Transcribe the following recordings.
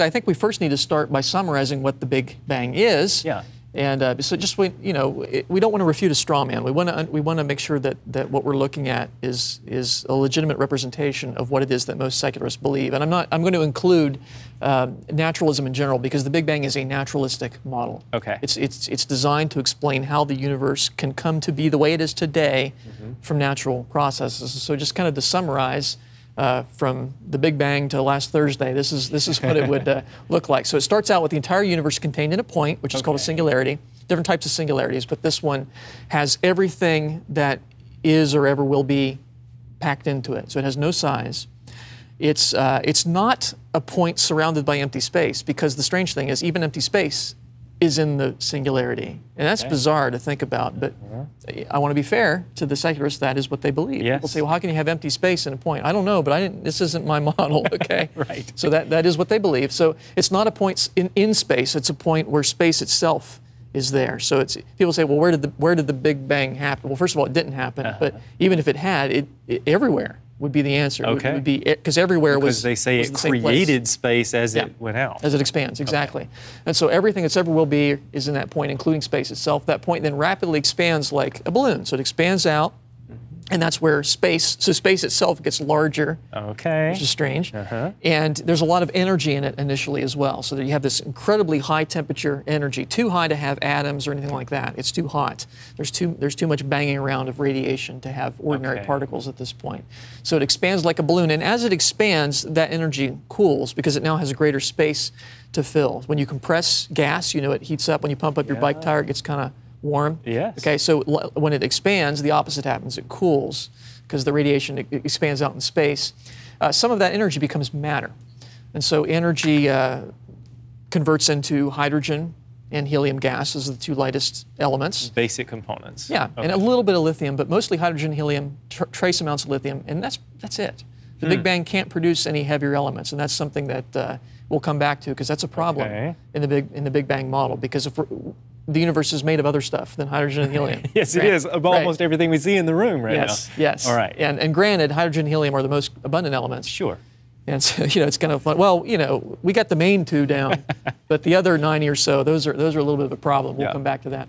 I think we first need to start by summarizing what the Big Bang is. Yeah. And uh, so just we, you know, we don't want to refute a straw man. We want to we want to make sure that, that what we're looking at is is a legitimate representation of what it is that most secularists believe. And I'm not I'm going to include um, naturalism in general because the Big Bang is a naturalistic model. Okay. It's it's it's designed to explain how the universe can come to be the way it is today from natural processes. So just kind of to summarize uh, from the Big Bang to last Thursday. This is this is what it would uh, look like. So it starts out with the entire universe contained in a point, which is called a singularity. Different types of singularities, but this one has everything that is or ever will be packed into it. So it has no size. It's uh, it's not a point surrounded by empty space because the strange thing is even empty space is in the singularity, and that's bizarre to think about. But I want to be fair to the secularists. That is what they believe. People Yes. say, "Well, how can you have empty space in a point?" I don't know, but I didn't. This isn't my model. Okay. Right. So that that is what they believe. So it's not a point in, in space. It's a point where space itself is there. So it's people say, "Well, where did the where did the Big Bang happen?" Well, first of all, it didn't happen. Uh-huh. But even if it had, it, it everywhere would be the answer. It would- Okay. Would, be because everywhere was Because they say it the created space as Yeah. it went out. as it expands, exactly. And so everything that's ever will be is in that point, including space itself. That point then rapidly expands like a balloon. So it expands out, and that's where space, so space itself gets larger, okay. which is strange. Uh-huh. And there's a lot of energy in it initially as well. So that you have this incredibly high temperature energy, too high to have atoms or anything like that. It's too hot. There's too, there's too much banging around of radiation to have ordinary Okay. particles at this point. So it expands like a balloon. And as it expands, that energy cools because it now has a greater space to fill. When you compress gas, you know, it heats up. When you pump up your bike tire, it gets kind of warm. Yes. Okay, so l- when it expands, the opposite happens. It cools because the radiation expands out in space. Uh, some of that energy becomes matter. And so energy uh, converts into hydrogen and helium gas as the two lightest elements. Basic components. Yeah, and a little bit of lithium, but mostly hydrogen, helium, tr- trace amounts of lithium, and that's that's it. The Hmm. Big Bang can't produce any heavier elements, and that's something that uh, we'll come back to because that's a problem Okay. in the big in the Big Bang model. Because if we're, the universe is made of other stuff than hydrogen and helium. Yes, it Right. is. Of Right. almost everything we see in the room right Yes, now. yes. All right. And and granted, hydrogen and helium are the most abundant elements. Sure. And so, you know, it's kind of fun. Well, you know, we got the main two down, but the other 90 or so, those are those are a little bit of a problem. We'll Yeah. come back to that.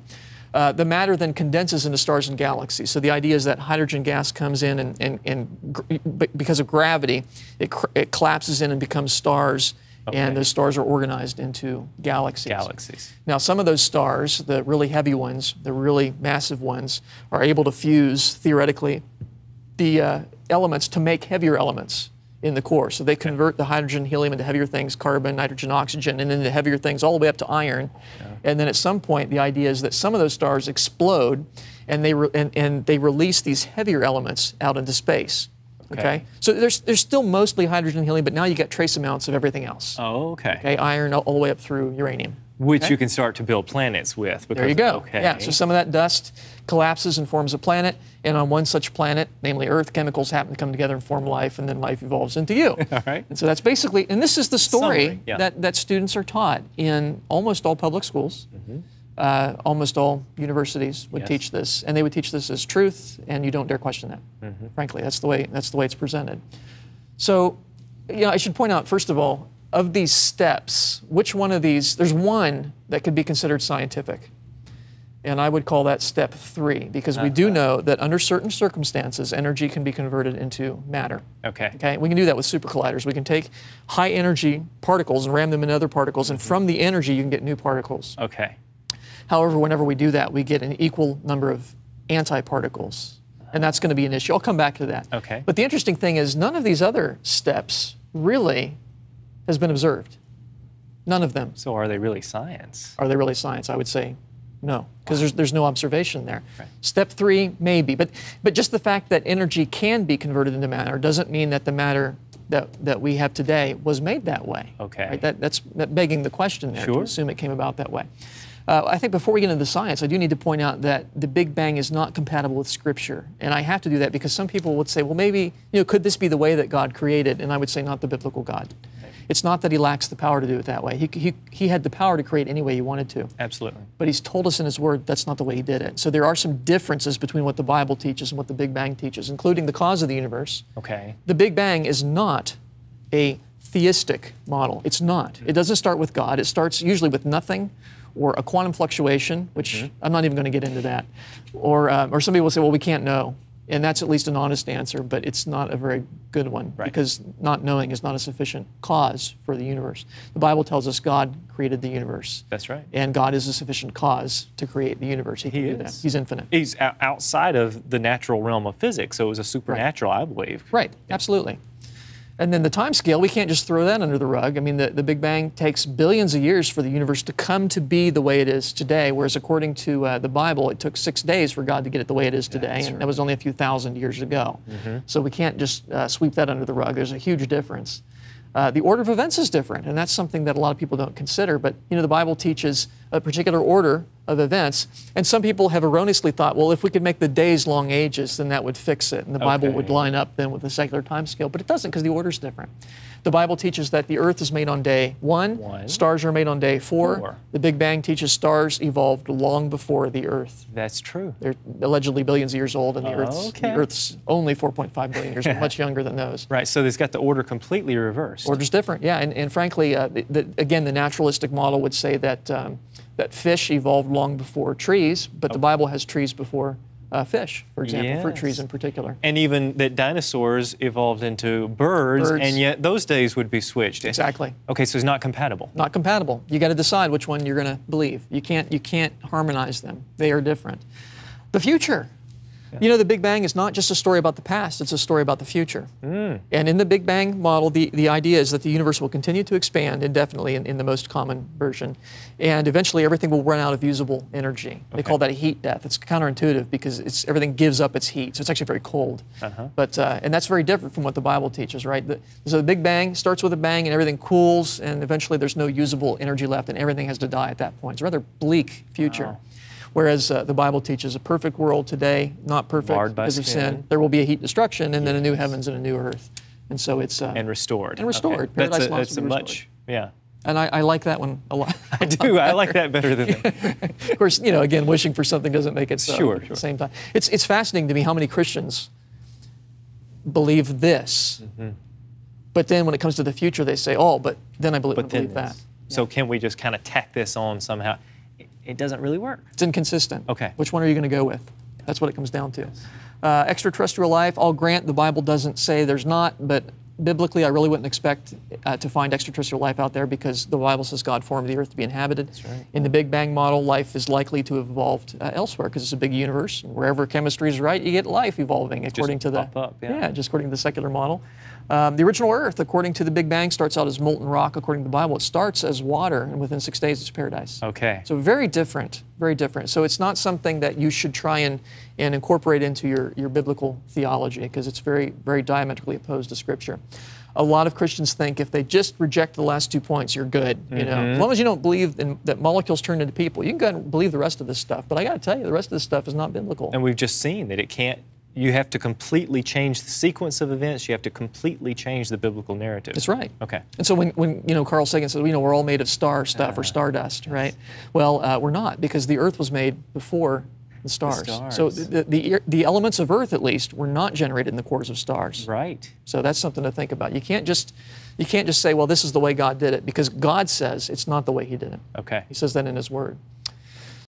Uh, the matter then condenses into stars and galaxies. So the idea is that hydrogen gas comes in and, and, and because of gravity, it, cr- it collapses in and becomes stars, Okay. and those stars are organized into galaxies. Galaxies. Now, some of those stars, the really heavy ones, the really massive ones, are able to fuse, theoretically, the uh, elements to make heavier elements in the core. So they convert the hydrogen, helium into heavier things, carbon, nitrogen, oxygen, and then the heavier things all the way up to iron. And then at some point, the idea is that some of those stars explode and they, and, and they release these heavier elements out into space. Okay. Okay. So there's, there's still mostly hydrogen and helium, but now you get trace amounts of everything else. Oh, okay. Okay, iron all, all the way up through uranium. Which you can start to build planets with. There you go. Okay. Yeah, so some of that dust collapses and forms a planet, and on one such planet, namely Earth, chemicals happen to come together and form life, and then life evolves into you. All right. And so that's basically, and this is the story yeah. that, that students are taught in almost all public schools. Mm-hmm. Uh, almost all universities would Mm-hmm. Yes. teach this, and they would teach this as truth, and you don't dare question that. Mm-hmm. Frankly, that's the way that's the way it's presented. So, you know, I should point out first of all, of these steps, which one of these? There's one that could be considered scientific, and I would call that step three because we do know that under certain circumstances, energy can be converted into matter. Okay. Okay, we can do that with super colliders. We can take high energy particles and ram them in other particles, and from the energy, you can get new particles. Okay. However, whenever we do that, we get an equal number of antiparticles, and that's going to be an issue. I'll come back to that. Okay. But the interesting thing is, none of these other steps really has been observed. None of them. So are they really science? Are they really science? I would say no, because there's, there's no observation there. Right. Step three, maybe. But, but just the fact that energy can be converted into matter doesn't mean that the matter that, that we have today was made that way. Okay. Right? That, that's begging the question there to assume it came about that way. Uh, I think before we get into the science, I do need to point out that the Big Bang is not compatible with Scripture. And I have to do that because some people would say, well, maybe, you know, could this be the way that God created? And I would say, not the biblical God. It's not that he lacks the power to do it that way. He, he, he had the power to create any way he wanted to. Absolutely. But he's told us in his word that's not the way he did it. So there are some differences between what the Bible teaches and what the Big Bang teaches, including the cause of the universe. Okay. The Big Bang is not a theistic model. It's not. It doesn't start with God. It starts usually with nothing or a quantum fluctuation, which Mm-hmm. I'm not even going to get into that. Or, um, or some people will say, well, we can't know. And that's at least an honest answer, but it's not a very good one Right. because not knowing is not a sufficient cause for the universe. The Bible tells us God created the universe. That's right. And God is a sufficient cause to create the universe. He, can He do that. is. He's infinite. He's outside of the natural realm of physics, so it was a supernatural, I believe. Right, absolutely. And then the time scale, we can't just throw that under the rug. I mean, the, the Big Bang takes billions of years for the universe to come to be the way it is today, whereas according to uh, the Bible, it took six days for God to get it the way it is today, That's and that was only a few thousand years ago. So we can't just uh, sweep that under the rug. There's a huge difference. Uh, the order of events is different, and that's something that a lot of people don't consider. But you know, the Bible teaches a particular order of events, and some people have erroneously thought, well, if we could make the days long ages, then that would fix it, and the Bible would line up then with the secular time scale. But it doesn't because the order is different. The Bible teaches that the Earth is made on day one, One. stars are made on day four. Four. The Big Bang teaches stars evolved long before the Earth. That's true. They're allegedly billions of years old, and the, Earth's, the Earth's only 4.5 billion years, much younger than those. Right, so it's got the order completely reversed. Order's different, yeah. And, and frankly, uh, the, the, again, the naturalistic model would say that, um, that fish evolved long before trees, but the Bible has trees before uh, fish, for example, fruit trees in particular. and even that dinosaurs evolved into birds, Birds. and yet those days would be switched. Exactly. Okay, so it's not compatible. Not compatible. You got to decide which one you're going to believe. You can't, you can't harmonize them. They are different. The future. You know, the Big Bang is not just a story about the past, it's a story about the future. And in the Big Bang model, the, the idea is that the universe will continue to expand indefinitely in, in the most common version. And eventually everything will run out of usable energy. They call that a heat death. It's counterintuitive because it's, everything gives up its heat. So it's actually very cold. But, uh, and that's very different from what the Bible teaches, right? The, so the Big Bang starts with a bang and everything cools, and eventually there's no usable energy left, and everything has to die at that point. It's a rather bleak future. Wow. Whereas uh, the Bible teaches a perfect world today, not perfect because of sin. There will be a heat destruction, and then a new heavens and a new earth. And so it's uh, And restored. And restored. Okay. That's Paradise a, lost that's a much, yeah. and I, I like that one a lot. I do. I like that better than that. of course, you know, again, wishing for something doesn't make it so. Sure, At the same time, it's it's fascinating to me how many Christians believe this, Mm-hmm. but then when it comes to the future, they say, "Oh, but then I believe, I But then believe that." So can we just kind of tack this on somehow? It, doesn't really work. It's inconsistent. Okay. Which one are you going to go with? That's what it comes down to. Uh, extraterrestrial life, I'll grant the Bible doesn't say there's not, but biblically, I really wouldn't expect uh, to find extraterrestrial life out there because the Bible says God formed the earth to be inhabited. That's right. In the Big Bang model, life is likely to have evolved uh, elsewhere because it's a big universe. Wherever chemistry is right, you get life evolving according to the pop up, yeah. just according to the secular model. Um, the original Earth, according to the Big Bang, starts out as molten rock. According to the Bible, it starts as water, and within six days, it's paradise. Okay. So very different, very different. So it's not something that you should try and, and incorporate into your, your biblical theology because it's very, very diametrically opposed to Scripture. A lot of Christians think if they just reject the last two points, you're good. You know, Mm-hmm. as long as you don't believe in, that molecules turn into people, you can go ahead and believe the rest of this stuff. But I got to tell you, the rest of this stuff is not biblical. And we've just seen that it can't, you have to completely change the sequence of events. You have to completely change the biblical narrative. That's right. Okay. And so when, when you know Carl Sagan says, you know, we're all made of star stuff or Uh-huh. stardust, right? Well, uh, we're not because the Earth was made before the stars. So stars. the, the, the elements of Earth, at least, were not generated in the cores of stars. Right. So that's something to think about. You can't just you can't just say, well, this is the way God did it, because God says it's not the way He did it. Okay. He says that in His Word.